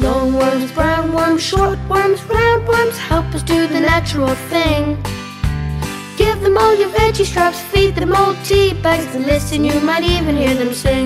Long worms, brown worms, short worms, round worms help us do the natural thing. Give them all your veggie scraps, feed them old tea bags, and listen, you might even hear them sing.